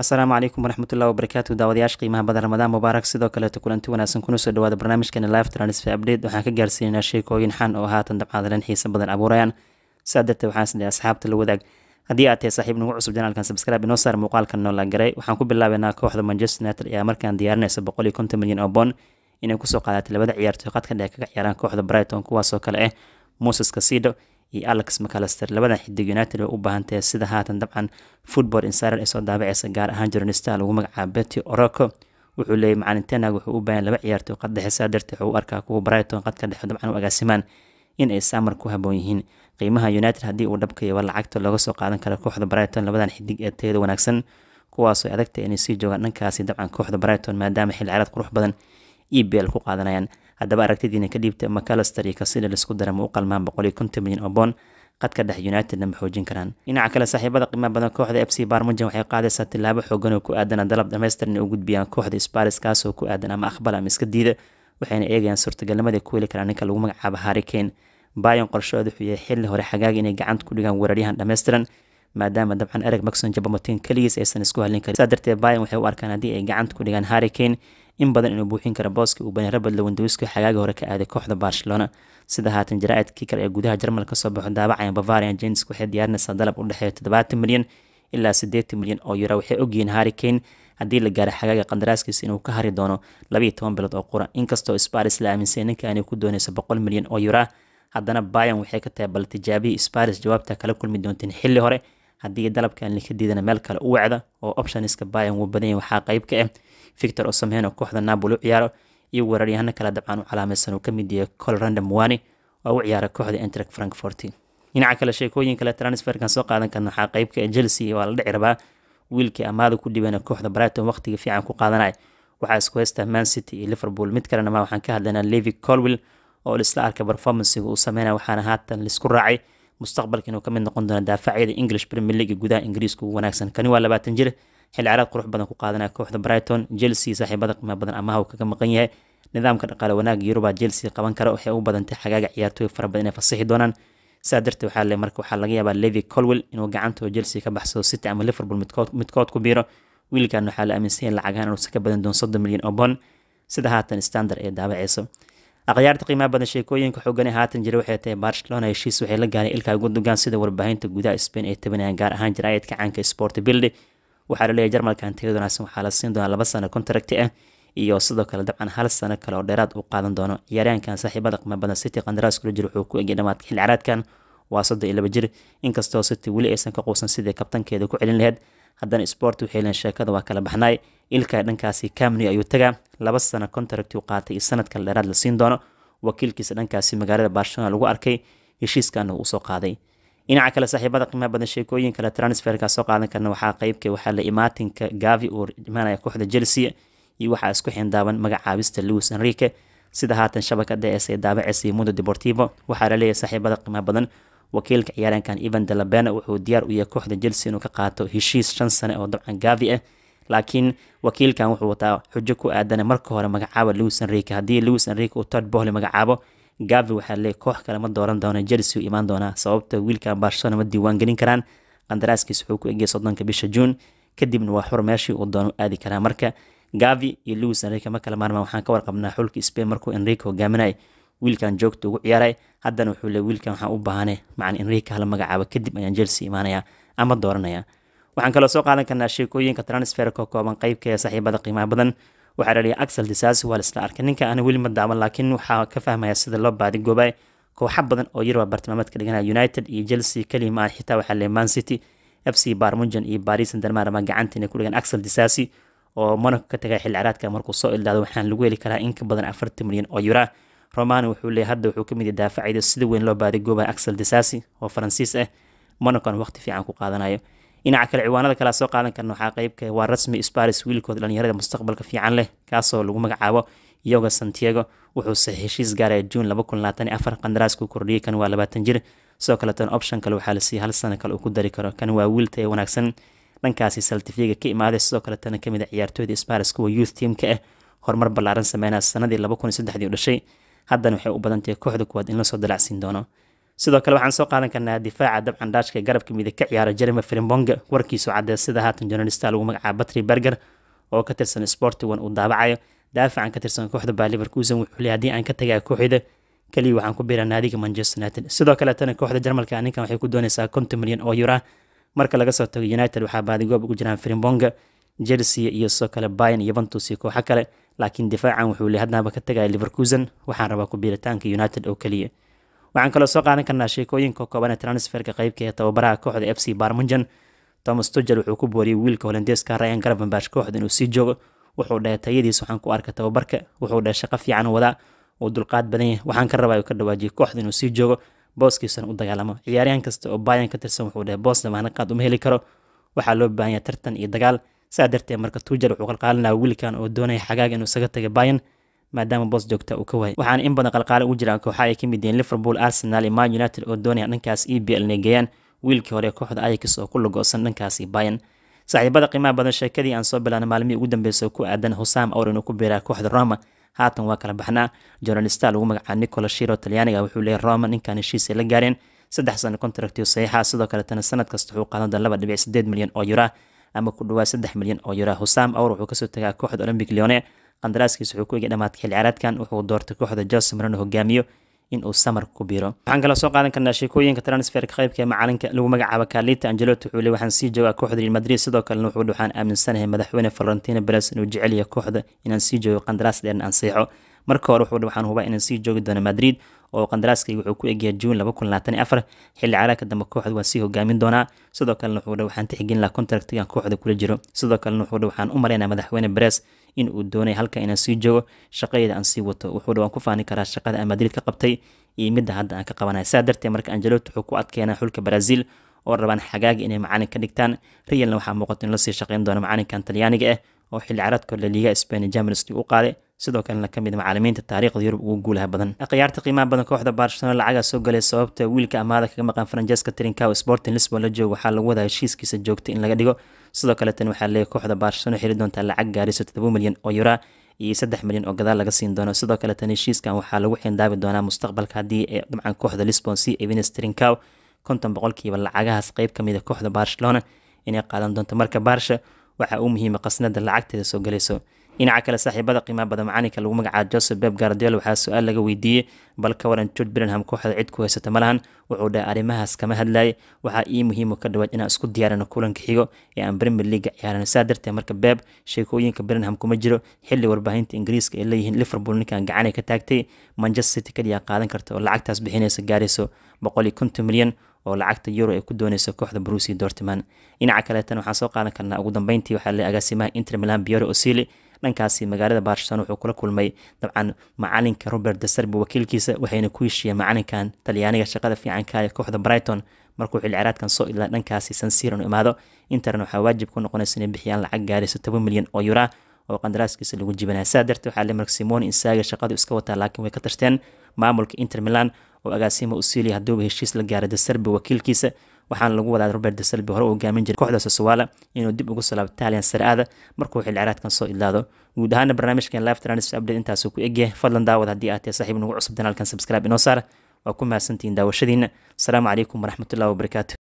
asalaamu calaykum waraxmatullahi wabarakaatu daawadayaasha qiimaha badan ramadaan mubaarak sidoo kaleeto kulanti wanaagsan kuna soo dhawaada barnaamijkeena live transfer update. Waxaan ka gaarsiinaynaa sheekooyin xan oo haatan dabcaadaleen xiisa badan abuurayaan. Saa darteed waxaan isdhahay asxaabta la wadaag. Haddii aad tahay saaxiib nagu cusub janaalkan subscribe inoo saar muuqaalkan noo la garay. Waxaan ku bilaabeynaa kooxda manchester united ayaa markaan diyaarinaysa boqol konton milyan oo bond inay ku soo qaadatay labada ciyaartoy qadka dhexe kaga ciyaaraan kooxda brighton kuwaasoo kale ah moses casido iyo alex mcalister labadan xidig united way u baahantahay sida haatan dabcan football insider ee soo daabaceysa gaar ahaan journalista lagu magacaabo betty oroko. Wuxuu leeyay macalin tenag wuxuu u baahan laba ciyaartoy qad dhexe darteed wuxuu u arkaa kuwa brighton qadka dhexe dabcan u agaasimaan in ay samar ku haboon yihiin. Qiimaha united haddii uu dhabkayawa lacagta looga soo qaadan karo kooxda brighton labadan xidig ee tayada wanaagsan kuwaasoo adagtay inay sii joogaan dhankaasi dabcan kooxda brighton maadaama xil ciyaareed qurux badan e b l ku qaadanayaan haddaba aragtidiina ka dhiibta macalister iyo kasida la isku dara ma u qalmaan boqol iyo konton milyan oo boon qadka dhex unitedna ma xoojin karaan. Dhinaca kale saaxiibada qiimaha badan kooxda f c barmujan waxay qaadaysaa tilaabo xoogan oo ku aadan dalab dhamaystir inay u gudbiyaan kooxda sparis kaasoo ku aadan ama aqbal ama iska diida waxayna eegayaan suurtagalnimadii ku heli karaan ninka lagu magacaabo harrikane bayon qorshooda wuxuu yahay xilli hore xagaagi inay gacanta ku dhigaan weeraryahan dhammaystiran maadaama dabcan ereg maxson jabamotin keligiis aysan isku halin karin. Saa darteed bayon waxay u arkaan haddii ay gacanta ku dhigaan harrikane in badan inuu buuxin karo booska uu bani rabad lewandowski xagaaga hore ka aaday kooxda barcelona. Sida haatan jaraa'idkii kale ee gudaha jarmal ka soo baxo daabacayan bavarian james waxay diyaarinaysaa dalab u dhexeeya toddobaatan milyan ilaa siddeetan milyan oo yura waxay ogyihiin harry kane haddii la gaaro xagaaga qandaraaskiisa inuu ka hari doono labayo toban bilood oo qura. Inkastoo sparis la aaminsay ninka aanay ku doonayso boqol milyan oo yura haddana bayan waxay ka tahay bal tijaabihii sparis jawaabta kala kulmi doonteen xilli hore haddii dalabkan lika diidana meel kale u wacda oo optioniska bayan wuu badan yahay waxaa qayb ka ah victor osamhen oo kooxda napoli u ciyaaro. Iyo weeraryahano kale dabcan u calaamaysan uu ka mid yahay colranda mwani oo u ciyaara kooxda entrek frankfort dhinaca kale sheekooyin kale transferkan soo qaadan karna waxaa qaybka chelsea waa la dhici rabaa wiilkii amaada ku dhibana kooxda brighton waqtiga fiican ku qaadanaya. Waxaa isku haystaa man city iyo liverpool. Mid kalena ma waxaan ka hadlaynaa levi colwill oo isla arka performancega uu sameynaya waxaana haatan la isku raacay mustaqbalka inuu ka mid noqon doono daafacyada english premier league gudaha ingiriiska ugu wanaagsan. Kani waa labaatan jir xil caraad qurux badan ku qaadanaya kooxda brighton. Chelsea saaxiibada qiimo badan amaha uu kaga maqan yahay. Nidaamka dhaqaale wanaaga yuruba chelsea qaban kara waxay u badantay xagaaga ciyaartooy fara badan inay fasixi doonaan. Saa darteed waxaa le marka waxaa laga yaabaa levi colwell inuu gacantoo chelsea ka baxsado city ama liverpool midkood ku biiro. Wiilkan waxaa la aaminsan yahay lacagaan inuusan ka badan doon soddon milyan oo bond sida haatan standard ee daabaceyso akhyaarta qiimaha badan sheekooyinka xoogane haatan jira waxay tahay barcelona heshiis waxay la gaaray ilkaa gundogan sida warbaahinta gudaha spain ay tabinayaan gaar ahaan jaraayadka caanka sport bildi waxaa laleeyahy jarmalkan tayada wanaagsan waxaa la siin doonaa laba sano contracti ah iyo sidoo kale dabcan hal sano kale oo dheeraad u qaadan doono. Ciyaaryahankan saaxiibada qiimo badan city qandaraas kula jir wuxuu ku egay dhamaadka xil caraadkan waa soddon iyo laba jir. Inkastoo city weli aysan ka quusan sidii kabtankeeda ku celin laheyd haddana sport waxay leen sheekada waa kala baxnaay ilka dhankaasi camny ayuu tagaa. Laba sano contract u qaatay iyo sanad kale dheeraad la siin doono. Wakiilkiisa dhankaasi magaalada barcelona lagu arkay heshiiskana uu soo qaaday. Dhinaca kale saaxiibada qiimaha badan sheekooyin transferka soo qaadan karna waxaa qeybka waxaa la imaatinka gavi uu imaanaya kooxda chelsea iyo waxaa isku xindaaban magacaabista louis enrique. Sida haatan shabakada ees ee daabaceysa mundo deportivo waxaa la leeyahay saaxiibada qiimaha badan. Wakiilka ciyaaraankan evan delabena wuxuu diyaar u yahay kooxda chelsea inuu ka qaato heshiis shan sane oo dabcan gavi ah laakiin wakiilkan wuxuu wataa xujo ku aadana marka hore magacaaba louis enrique. Haddii louis enrique uu todd bohle magacaabo gavi waxaa leey koox kale ma dooran doona chelsea u imaan doonaa sababta wiilkan barcelona ma diiwaan karaan. Qandaraaskiis wuxuu ku egay soddonka bisha juun kadibna waa xur meeshii uu doono aadi karaa. Marka gavi iyo louis enrique ma kala maarmaan waxaan ka warqabnaa xulka spain markuu enrique hogaaminay wiilkan joogta ugu ciyaaray. Haddana wuxuu leey wiilkan waxaan u baahanay macan enrique hala magacaabo kadib ayaan chelsea imaanaya ama dooranaya waxaan kaloo soo qaadan karnaa sheekooyinka transferka kooban qeybka ee saaxiibada qiimaha badan. Waxaa la leeyahay axel disasi waa laisla arkay ninka ana weli ma daawan laakiin waxaa ka fahmaya sida loo baadigoobay kooxa badan oo yarba bartilmaameed ka dhiganaya united iyo chelsea. Keliya maan xitaa waxaa leeyahay man city f c barmujan iyo paris gacanta inay ku dhigaan axel disasi oo monaco ka tagay xil ciraadka markuu soo ildaado waxaan lagu heli karaa in ka badan afartan milyan oo yura romano wuxuu leeyahay hadda wuxuu ka mid yahay daafacida sida weyn loo baadigoobaya axel disasi oo faransiis ah. Monacon waqti fiican ku qaadanayo dhinaca kale ciwaanada kale soo qaadan karna waxaa qeybka waa rasmi sparis wiilkooda dhalinyarada mustaqbalka fiican leh kaasoo lagu magacaabo yoga santiago. Wuxuuse heshiis gaaraya juun qandaraaskuu kordhiyay kan waa labaatan jir. Sidoo kaleetan option kale waxaa la siiyay hal sano kale uu ku dari karo. Kan waa wiilta ee wanaagsan. Dhankaasi saltifiga ka imaaday sidoo kaletana ka mid a ciyaartooyda sparis kuwa youth teamka ah horumar ballaaran sameynaya sanadii dhashay. Haddana waxay u badantahay kooxda kuwaad in la soo dalacsiin doono sidoo kale waxaan soo qaadan karnaa difaaca dabcan dhaashka garabka midig ka ciyaara jeremy frimbonga warkiisu cadee sida haatan journalista lagu magacaaba batri berger oo ka tirsan sportigan uu daabacayo. Daafacan ka tirsan kooxda baa wuxuu leeyahay haddii aan ka tagaya kooxda keliya waxaan ku biiraa naadiga manchester united. Sidoo kaletana kooxda jarmalka ninkan waxay ku doonaysaa konton milyan oo yura marka laga soo tago united waxaa baadigoob ugu jiraan frimbonga chelsea iyo sidoo kale bayan yuventus iyo kooxo kale. Laakiin difaacan wuxuu leeyahay hadnaaba ka tagaya liverkusen waxaan rabaa ku biiritaanka united oo keliya waxaan kaloo soo qaadan karnaa sheekooyinka kooban transferka qeybka ee tababaraha kooxda f c barmunjan thomas tugel wuxuu ku booriyey wiilka holandeeska ryan garvenbash kooxda inuu sii joogo wuxuu dhahay tayadiis waxaan ku arkay tababarka wuxuu dhahay shaqo fiican wadaa uu dulqaad badan yahay waxaan ka rabaa uu ka dhawaajiyay kooxda inuu sii joogo booskiisana u dagaalamo. Ciyaaryahan kasta oo bayan ka tirsan wuxuu dhahay boos damaanaqaad uma heli karo. Waxaa loo baahan tartan iyo dagaal. Saa darteed marka tugel wuxuu qalqaalinaya wiilkan oo doonaya xagaaga inuu isaga taga bayan maadaama boos joogta uu ka waayay waxaana in badan qalqaale ugu jiraan kooxa ay ka mid yihiin liverpool arsenal iyo man united oo doonaya dhankaas e b l negeeyaan wiilkii hore kooxda ayax oo ku lugoosan dhankaasi bayan saaxiibada qiimaha badan sheekadii aan soo bilaana maalmihii ugu dambeysay oo ku aadan husam awr inuu ku biiraa kooxda roma. Haatan waa kala baxnaa. Journalista lagu magacaaba nicola shiro talyaaniga wuxuu leeyahy roma ninkan heshiisay la gaareen. Saddex sano contractio saxiixa. Sidoo kaletana sanad kasta wuxuu qaadan doona laba dhibic sideed milyan oo yura ama ku dhawaad saddex milyan oo yura husam awr wuxuu ka soo tagaa kooxda olympic leone qandaraaskiisa wuxuu ku egay dhamaadka xilli ciyaareedkan wuxuu doortay kooxda jose marino hogaamiyo in uu samar ku biiro waxaan kaloo soo qaadan karnaa sheekooyinka transferka qaybka macalinka lagu magacaabo carlita angelotti wuxuu le waxaan sii joogaa kooxda real madrid. Sidoo kalena wuxuu waxaan aaminsanahay madaxweyne florentino perez inuu jecel yahay kooxda inaan sii joogo qandaraas dheerna seexo marka hore wuxuu waxaan hubaa inaan sii joogi doono madrid oo qandaraaskayga wuxuu ku egyahay juun laba kun labaatan iyo afar. Xilli caraagka dambe kooxda waan sii hogaamin doonaa. Sidoo kalena wuxuu waxaan tixgelin lahaa contractigan kooxda kula jiro. Sidoo kalena wuxuu waxaan u maraynaa madaxweyne beres in uu doonay halka inaan sii joogo. Shaqadeeda aan sii wato. Wuxuu waan ku faani karaa shaqada aan madrid ka qabtay iyo midda hadda aan ka qabanaya saa darteed marka angelot wuxuu ku adkeenaa xulka brazil oo rabaan xagaaga inay macalin dhigtaan. Realna waxaa muuqato in la sii shaqeyn doono macalinkan talyaaniga ah oo xilli caraadka la liiga champions league u qaaday. Sidoo kalena ka mid macalimiinta taariikhda yurub ugu guulaha badan. Khiyaarta qiimaha badan kooxda barcelona lacagaa soo galay sababta wiilka amaada kaga maqan francesca trincao sporting lisbon la joogo. Waxaa lagu wadaa heshiiskiisa joogta in laga dhigo. Sidoo kale tan waxaa leeyahy kooxda barcelona xiri doontaa lacag gaarayso todoba milyan oo yura iyo saddex milyan oo gadaal laga siin doono. Sidoo kale tan heshiiskan waxaa lagu xindaabi doonaa mustaqbalka haddii ee dabcan kooxda lisbon c evines trincao konton boqolkiiba lacagahaas. Qeyb ka mid a kooxda barcelona inay qaadan doonto marka baarsha waxaa u muhiima qasnada lacagteeda soo galayso. Dhinaca kale saaxiibada qiimaha badan macalinka lagu magacaabo joseph beb gardel waxaa su'aal laga weydiiyey bal ka waran george birenham kooxda cid ku haysata ma lahan wuxuu dhahay arrimahaas kama hadlayay waxaa ii muhiimo ka dhawaad inaan isku diyaarino kulanka xigo ee aan premier leaga ciyaarano saa darteed marka beb sheekooyinka birenham kuma jiro xilli warbaahinta ingiriiska ay leeyihiin liverpool ninkan gacanay ka taagtay manchester city kaliya qaadan karta oo lacagtaas bixinaysa gaarayso boqol iyo konton milyan oo lacagta euro ay ku dooneyso kooxda brusi dortman dhinaca kaleetan waxaan soo qaadan karnaa ugu dambeyntii waxaa le agaasimaha inter milan biore osili dhankaasi magaalada barcelona wuxuu kula kulmay dabcan macalinka robert deserbi wakiilkiisa waxayna ku heshiiyeen macalinkan talyaaniga shaqada fiicanka ee kooxda brighton. Markuu xilli ciraadkan soo ilaa dhankaasi sansiran imaado. Interna waxaa waajib ku noqonaysa inay bixiyaan lacag gaarayso toban milyan oo yura oo qandaraaskiisa lagu jibanaya saa darteed waxaa le mark simoni insaaga shaqadu iska wataa laakiin way ka tashteen maamulka inter milan oo agaasima usilia hadduuba heshiis la gaara deserbi wakiilkiisa. Waxaana lagu wadaa robert deselbi hore u hogaamin jiray kooxda sosowala inuu dib ugu salaabo italian saraada markuu xilli ciraadkan soo idlaado guud ahaana barnaamijkan live transfer update intaasuu ku egyahay fadlan daawad haddii aad tahay saaxiib nagu cusub danaalkan subscribe inoo saar waa ku mahadsantihiin daawashadiina asalaamu calaykum waraxmatullahi wabarakaatu